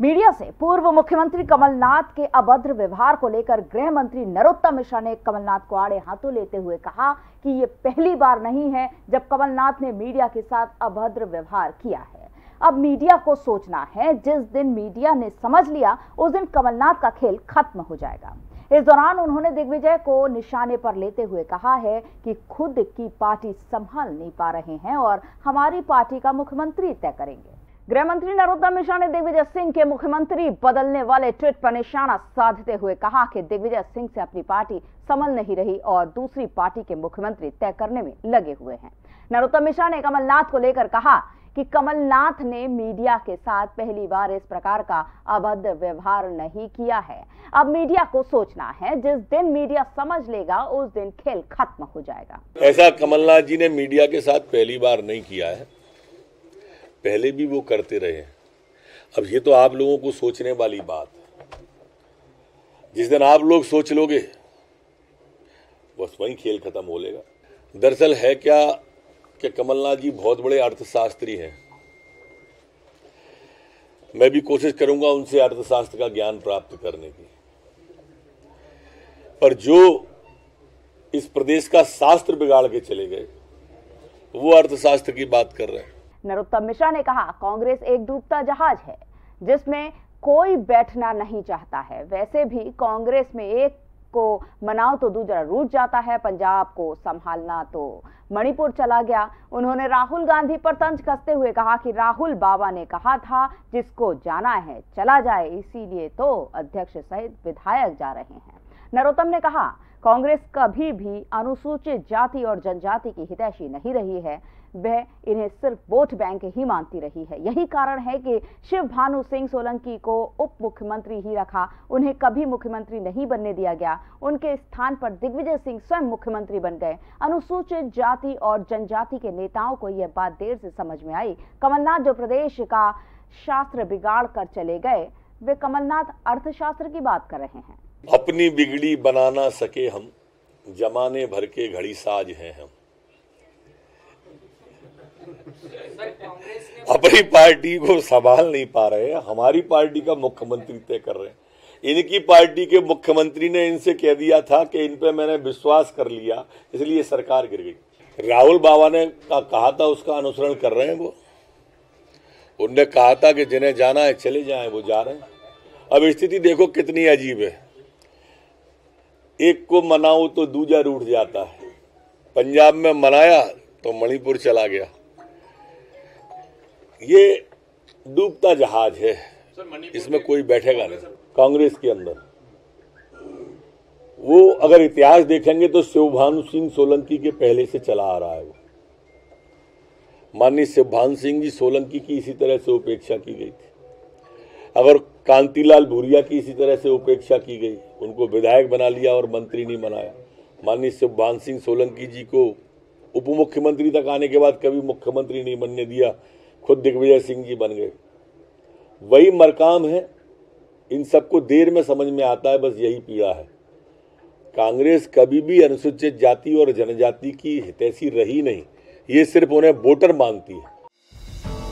Media से पूर्व मुख्यमंत्री कमलनाथ के अभद्र व्यवहार को लेकर गृह मंत्री नरोत्तम मिश्रा ने कमलनाथ को आड़े हाथों लेते हुए कहा कि ये पहली बार नहीं है जब कमलनाथ ने मीडिया के साथ अभद्र व्यवहार किया है। अब मीडिया को सोचना है, जिस दिन मीडिया ने समझ लिया, उस दिन कमलनाथ का खेल खत्म हो जाएगा। इस दौरान उन्होंने दिग्विजय को निशाने पर लेते हुए कहा है कि खुद की पार्टी संभाल नहीं पा रहे हैं और हमारी पार्टी का मुख्यमंत्री तय करेंगे। गृह मंत्री नरोत्तम मिश्रा ने दिग्विजय सिंह के मुख्यमंत्री बदलने वाले ट्वीट पर निशाना साधते हुए कहा कि दिग्विजय सिंह से अपनी पार्टी संभल नहीं रही और दूसरी पार्टी के मुख्यमंत्री तय करने में लगे हुए हैं। नरोत्तम मिश्रा ने कमलनाथ को लेकर कहा कि कमलनाथ ने मीडिया के साथ पहली बार इस प्रकार का अभद्र व्यवहार नहीं किया है। अब मीडिया को सोचना है, जिस दिन मीडिया समझ लेगा, उस दिन खेल खत्म हो जाएगा। ऐसा कमलनाथ जी ने मीडिया के साथ पहली बार नहीं किया है। पहले भी वो करते रहे हैं। अब ये तो आप लोगों को सोचने वाली बात। जिस दिन आप लोग सोच लोगे, बस वही खेल खत्म हो लेगा। दरअसल है क्या कि कमलनाथ जी बहुत बड़े अर्थशास्त्री हैं। मैं भी कोशिश करूँगा उनसे अर्थशास्त्र का ज्ञान प्राप्त करने की। पर जो इस प्रदेश का शास्त्र बिगाड़ के चले गए, वो अर्थशास्त्र की बात कर रहे हैं। नरोत्तम मिश्रा ने कहा, कांग्रेस एक डूबता जहाज़ है, जिसमें कोई बैठना नहीं चाहता है। वैसे भी कांग्रेस में एक को मनाओ तो दूसरा रूट जाता है, पंजाब को संभालना तो मणिपुर चला गया। उन्होंने राहुल गांधी पर तंज कसते हुए कहा कि राहुल बाबा ने कहा था, जिसको जाना है, चला जाए। इसीलिए तो अध्यक्ष सहित विधायक जा रहे हैं। नरोत्तम ने कहा कांग्रेस कभी भी अनुसूचित जाति और जनजाति की हितैषी नहीं रही है। वह इन्हें सिर्फ़ वोट बैंक ही मानती रही है। यही कारण है कि शिव भानु सिंह सोलंकी को उप मुख्यमंत्री ही रखा। उन्हें कभी मुख्यमंत्री नहीं बनने दिया गया। उनके स्थान पर दिग्विजय सिंह स्वयं मुख्यमंत्री बन गए। अनुसूचित जाति और जनजाति के नेताओं को यह बात देर से समझ में आई। कमलनाथ जो प्रदेश का शास्त्र बिगाड़ कर चले गए, वे कमलनाथ अर्थशास्त्र की बात कर रहे हैं। अपनी बिगड़ी बना ना सके हम, जमाने भर के घड़ी साज हैं हम। अपनी पार्टी को संभाल नहीं पा रहे हमारी पार्टी का मुख्यमंत्री तय कर रहे हैं। इनकी पार्टी के मुख्यमंत्री ने इनसे कह दिया था कि इन पे मैंने विश्वास कर लिया, इसलिए सरकार गिर गई। राहुल बाबा ने का, कहा था उसका अनुसरण कर रहे हैं वो। उनने कहा था कि जिन्हें जाना है चले जाएँ, वो जा रहे हैं। अब स्थिति देखो कितनी अजीब है। एक को मनाओ तो दूजा रूठ जाता है। पंजाब में मनाया तो मणिपुर चला गया। ये डूबता जहाज़ है। इसमें कोई बैठेगा नहीं। कांग्रेस के अंदर। वो अगर इतिहास देखेंगे तो शिवभानु सिंह सोलंकी के पहले से चला आ रहा है वो। माननीय शिवभानु सिंह जी सोलंकी की इसी तरह से उपेक्षा की गई थी। अगर कांतिलाल भूरिया की इसी तरह से उपेक्षा की गई। उनको विधायक बना लिया और मंत्री नहीं बनाया। माननीय शिवभान सिंह सोलंकी जी को उप मुख्यमंत्री तक आने के बाद कभी मुख्यमंत्री नहीं बनने दिया खुद दिग्विजय सिंह जी बन गए। वही मरकाम है इन सबको देर में समझ में आता है बस यही पीड़ा है। कांग्रेस कभी भी अनुसूचित जाति और जनजाति की हितैषी रही नहीं ये सिर्फ़ उन्हें वोटर मानती है।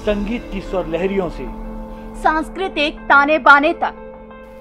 संगीत की स्वर लहरियों से। सांस्कृतिक ताने बाने तक।